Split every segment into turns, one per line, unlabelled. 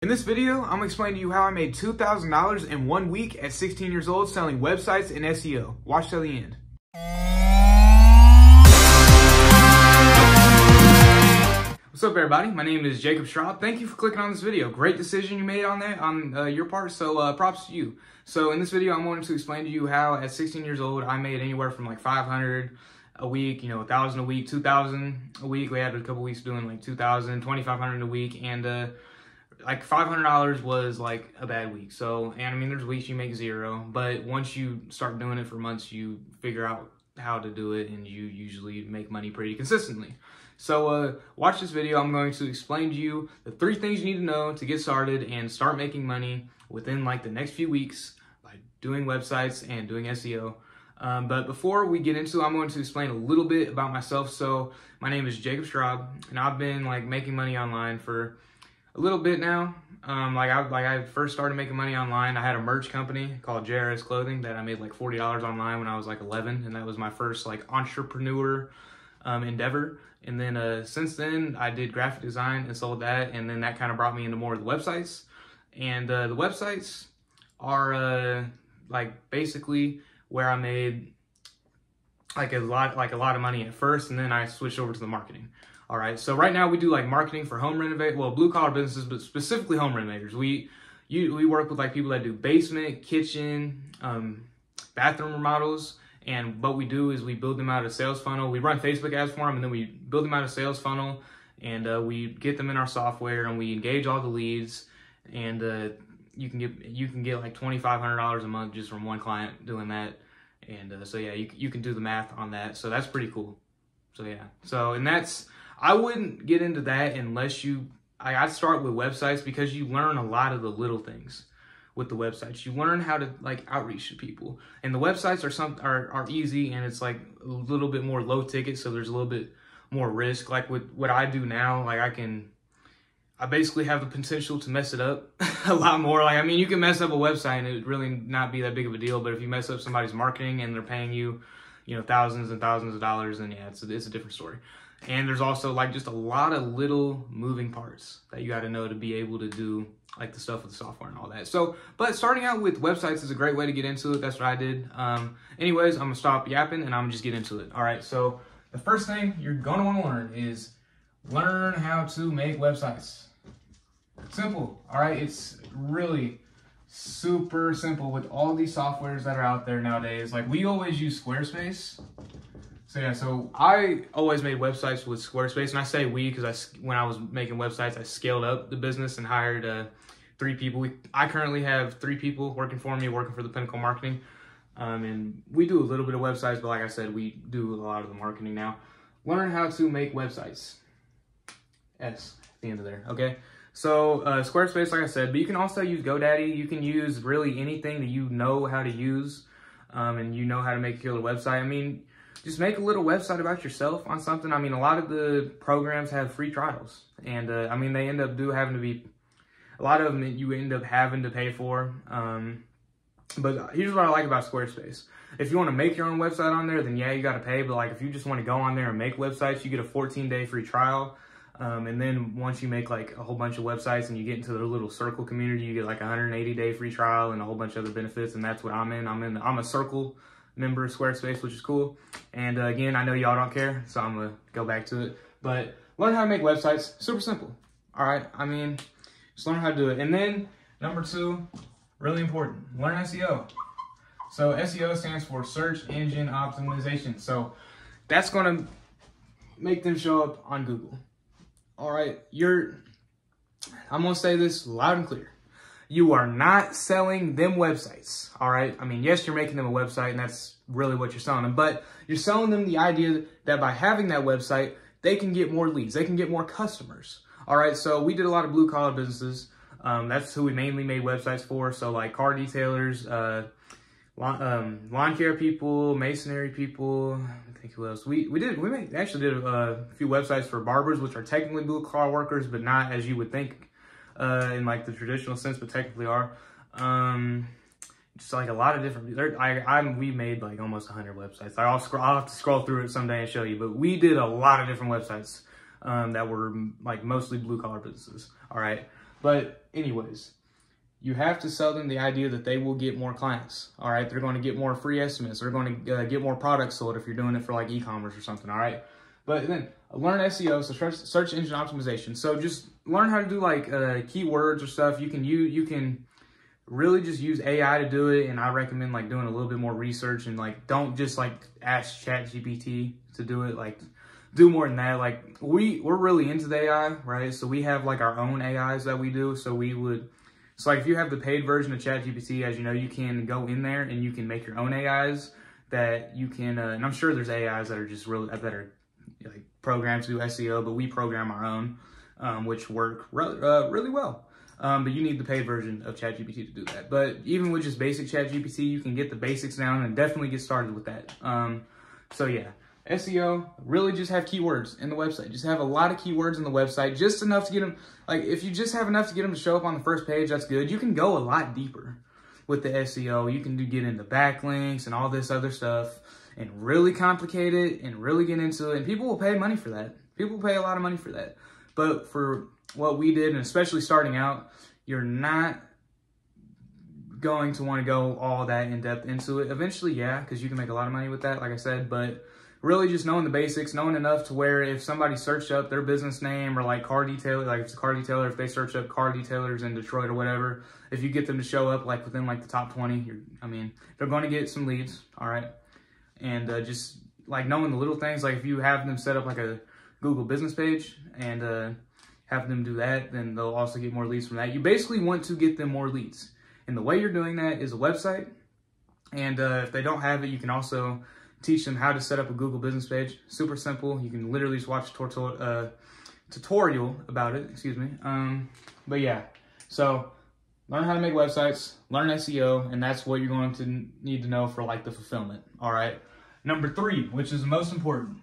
In this video, I'm gonna explain to you how I made $2,000 in one week at 16 years old selling websites and SEO. Watch till the end. What's up everybody? My name is Jacob Straub. Thank you for clicking on this video. Great decision you made on that on uh, your part, so uh, props to you. So in this video, I'm going to explain to you how at 16 years old, I made anywhere from like 500 a week, you know, 1,000 a week, 2,000 a week. We had a couple weeks doing like 2,000, 2,500 a week, and uh, like $500 was like a bad week. So, and I mean, there's weeks you make zero, but once you start doing it for months, you figure out how to do it and you usually make money pretty consistently. So uh, watch this video. I'm going to explain to you the three things you need to know to get started and start making money within like the next few weeks by doing websites and doing SEO. Um, but before we get into, I'm going to explain a little bit about myself. So my name is Jacob Straub, and I've been like making money online for a little bit now. Um, like I like I first started making money online. I had a merch company called JRS Clothing that I made like forty dollars online when I was like eleven, and that was my first like entrepreneur um, endeavor. And then uh, since then, I did graphic design and sold that, and then that kind of brought me into more of the websites. And uh, the websites are uh, like basically where I made like a lot like a lot of money at first, and then I switched over to the marketing. All right, so right now we do like marketing for home renovate, well, blue collar businesses, but specifically home renovators. We you we work with like people that do basement, kitchen, um, bathroom remodels, and what we do is we build them out a sales funnel. We run Facebook ads for them, and then we build them out a sales funnel, and uh, we get them in our software, and we engage all the leads, and uh, you can get you can get like twenty five hundred dollars a month just from one client doing that, and uh, so yeah, you you can do the math on that. So that's pretty cool. So yeah, so and that's I wouldn't get into that unless you. I, I'd start with websites because you learn a lot of the little things with the websites. You learn how to like outreach to people, and the websites are some are are easy, and it's like a little bit more low ticket, so there's a little bit more risk. Like with what I do now, like I can. I basically have the potential to mess it up a lot more. Like, I mean, you can mess up a website and it would really not be that big of a deal. But if you mess up somebody's marketing and they're paying you, you know, thousands and thousands of dollars, then yeah, it's a, it's a different story. And there's also like just a lot of little moving parts that you got to know to be able to do like the stuff with the software and all that. So, but starting out with websites is a great way to get into it. That's what I did. Um, anyways, I'm gonna stop yapping and I'm just get into it. All right. So the first thing you're gonna want to learn is learn how to make websites. Simple. All right. It's really super simple with all these softwares that are out there nowadays. Like we always use Squarespace so yeah, so I always made websites with Squarespace, and I say we because I when I was making websites, I scaled up the business and hired uh, three people. We, I currently have three people working for me, working for the Pinnacle Marketing, um, and we do a little bit of websites, but like I said, we do a lot of the marketing now. Learn how to make websites. S at the end of there. Okay. So uh, Squarespace, like I said, but you can also use GoDaddy. You can use really anything that you know how to use, um, and you know how to make a killer website. I mean just make a little website about yourself on something. I mean, a lot of the programs have free trials, and uh, I mean, they end up do having to be a lot of them that you end up having to pay for. Um, but here's what I like about Squarespace. If you want to make your own website on there, then yeah, you got to pay. But like, if you just want to go on there and make websites, you get a 14 day free trial. Um, and then once you make like a whole bunch of websites and you get into the little circle community, you get like a 180 day free trial and a whole bunch of other benefits. And that's what I'm in. I'm in. I'm a circle member of Squarespace, which is cool. And uh, again, I know y'all don't care, so I'm gonna go back to it. But learn how to make websites, super simple. All right, I mean, just learn how to do it. And then number two, really important, learn SEO. So SEO stands for search engine optimization. So that's gonna make them show up on Google. All right, you're, I'm gonna say this loud and clear you are not selling them websites. All right. I mean, yes, you're making them a website and that's really what you're selling them, but you're selling them the idea that by having that website, they can get more leads. They can get more customers. All right. So we did a lot of blue collar businesses. Um, that's who we mainly made websites for. So like car detailers, uh, lawn, um, lawn care people, masonry people. I think who else? We we did we made, actually did a few websites for barbers, which are technically blue collar workers, but not as you would think uh, in like the traditional sense, but technically are. Um, just like a lot of different. I I'm we made like almost 100 websites. I'll scroll. I'll have to scroll through it someday and show you. But we did a lot of different websites um, that were like mostly blue collar businesses. All right. But anyways, you have to sell them the idea that they will get more clients. All right, they're going to get more free estimates. They're going to uh, get more products sold if you're doing it for like e-commerce or something. All right, but then learn SEO, so search, engine optimization. So just learn how to do like uh, keywords or stuff. You can you you can really just use AI to do it, and I recommend like doing a little bit more research and like don't just like ask ChatGPT to do it. Like do more than that. Like we we're really into the AI, right? So we have like our own AIs that we do. So we would so like if you have the paid version of ChatGPT, as you know, you can go in there and you can make your own AIs that you can. Uh, and I'm sure there's AIs that are just really that are like programmed to do SEO, but we program our own, um, which work re uh, really well. Um, but you need the paid version of ChatGPT to do that. But even with just basic ChatGPT, you can get the basics down and definitely get started with that. Um, so yeah, SEO, really just have keywords in the website. Just have a lot of keywords in the website, just enough to get them, like if you just have enough to get them to show up on the first page, that's good. You can go a lot deeper with the SEO. You can do, get into backlinks and all this other stuff and really complicate it and really get into it. And people will pay money for that. People pay a lot of money for that. But for what we did, and especially starting out, you're not going to want to go all that in depth into it. Eventually, yeah, because you can make a lot of money with that, like I said, but really just knowing the basics, knowing enough to where if somebody searched up their business name or like car detailer, like if it's a car detailer, if they search up car detailers in Detroit or whatever, if you get them to show up like within like the top 20, you're, I mean, they're going to get some leads, all right? And uh, just like knowing the little things, like if you have them set up like a Google business page and uh, have them do that, then they'll also get more leads from that. You basically want to get them more leads. And the way you're doing that is a website. And uh, if they don't have it, you can also teach them how to set up a Google business page. Super simple. You can literally just watch a uh, tutorial about it, excuse me. Um, but yeah, so learn how to make websites, learn SEO, and that's what you're going to need to know for like the fulfillment, all right? Number three, which is the most important,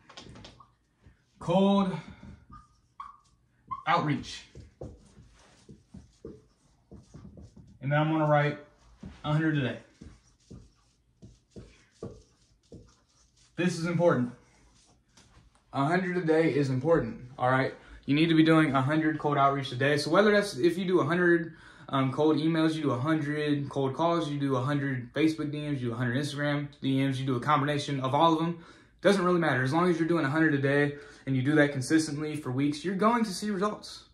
cold outreach. And then I'm gonna write 100 a day. This is important. 100 a day is important, all right? You need to be doing 100 cold outreach a day. So whether that's, if you do 100 um, cold emails, you do 100 cold calls, you do 100 Facebook DMs, you do 100 Instagram DMs, you do a combination of all of them, doesn't really matter. As long as you're doing 100 a day and you do that consistently for weeks, you're going to see results.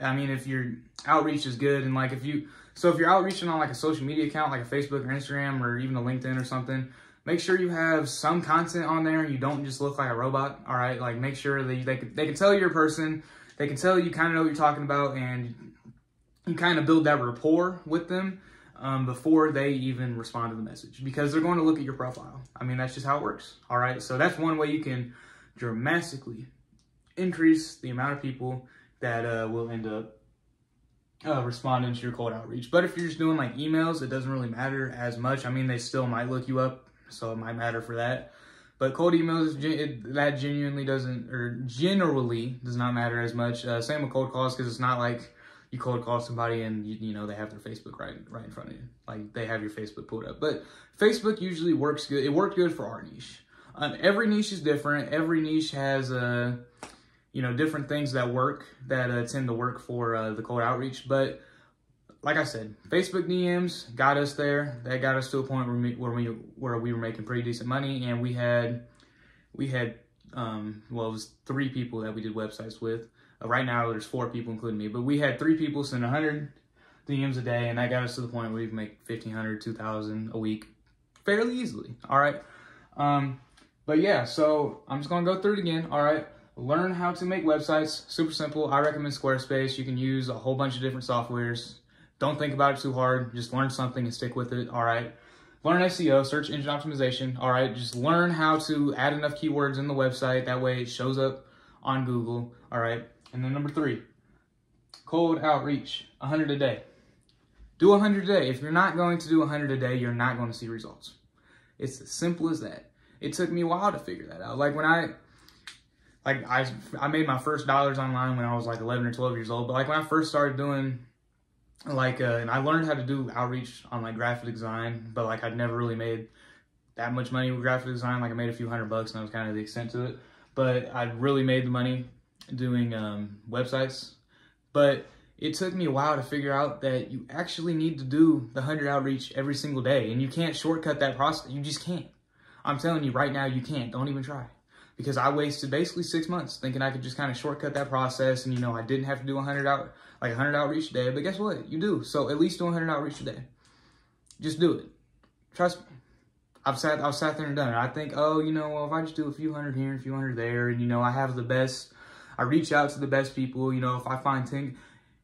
I mean, if your outreach is good and like if you, so if you're outreaching on like a social media account, like a Facebook or Instagram or even a LinkedIn or something, make sure you have some content on there. And you don't just look like a robot. All right. Like make sure that they, they can tell you're a person. They can tell you kind of know what you're talking about and you kind of build that rapport with them um, before they even respond to the message because they're going to look at your profile. I mean, that's just how it works. All right. So that's one way you can dramatically increase the amount of people that uh, will end up uh, responding to your cold outreach. But if you're just doing like emails, it doesn't really matter as much. I mean, they still might look you up so it might matter for that. But cold emails, it, that genuinely doesn't, or generally does not matter as much. Uh, same with cold calls, because it's not like you cold call somebody and you, you know they have their Facebook right right in front of you, like they have your Facebook pulled up. But Facebook usually works good. It worked good for our niche. Um, every niche is different. Every niche has uh, you know different things that work that uh, tend to work for uh, the cold outreach, but like I said, Facebook DMs got us there. That got us to a point where we where we where we were making pretty decent money, and we had we had um, well, it was three people that we did websites with. Right now, there's four people, including me, but we had three people send 100 DMs a day, and that got us to the point where we can make 1,500, 2,000 a week fairly easily. All right. Um, but yeah, so I'm just gonna go through it again. All right. Learn how to make websites. Super simple. I recommend Squarespace. You can use a whole bunch of different softwares. Don't think about it too hard. Just learn something and stick with it. All right. Learn SEO, search engine optimization. All right. Just learn how to add enough keywords in the website. That way it shows up on Google. All right. And then number three, cold outreach, 100 a day. Do 100 a day. If you're not going to do 100 a day, you're not going to see results. It's as simple as that. It took me a while to figure that out. Like when I, like I, I made my first dollars online when I was like 11 or 12 years old. But like when I first started doing like uh, and I learned how to do outreach on like graphic design, but like I'd never really made that much money with graphic design. Like I made a few hundred bucks, and that was kind of the extent to it. But I really made the money doing um, websites. But it took me a while to figure out that you actually need to do the 100 outreach every single day and you can't shortcut that process. You just can't. I'm telling you right now, you can't. Don't even try. Because I wasted basically six months thinking I could just kind of shortcut that process and, you know, I didn't have to do 100 out, like 100 outreach a day. But guess what? You do. So at least do 100 outreach a day. Just do it. Trust me. I've sat, I've sat there and done it. I think, oh, you know, well, if I just do a few hundred here and a few hundred there, and, you know, I have the best, I reach out to the best people, you know, if I find 10,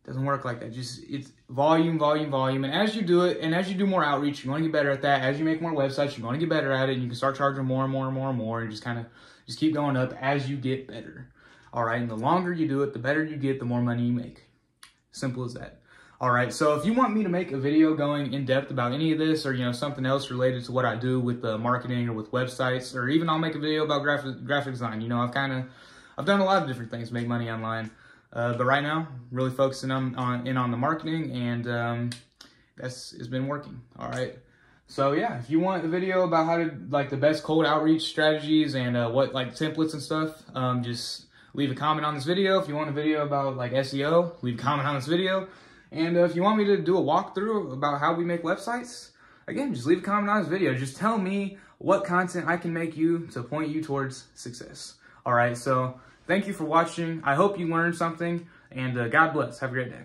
doesn't work like that. Just it's volume, volume, volume. And as you do it, and as you do more outreach, you want to get better at that. As you make more websites, you want to get better at it. And you can start charging more and more and more and more, and just kind of just keep going up as you get better. All right. And the longer you do it, the better you get, the more money you make. Simple as that. All right. So if you want me to make a video going in depth about any of this, or you know something else related to what I do with the marketing or with websites, or even I'll make a video about graphic graphic design. You know, I've kind of I've done a lot of different things to make money online. Uh, but right now, really focusing on, on in on the marketing, and um, that's it's been working. All right. So yeah, if you want a video about how to like the best cold outreach strategies and uh, what like templates and stuff, um, just leave a comment on this video. If you want a video about like SEO, leave a comment on this video. And uh, if you want me to do a walkthrough about how we make websites, again, just leave a comment on this video. Just tell me what content I can make you to point you towards success. All right, so Thank you for watching. I hope you learned something, and uh, God bless. Have a great day.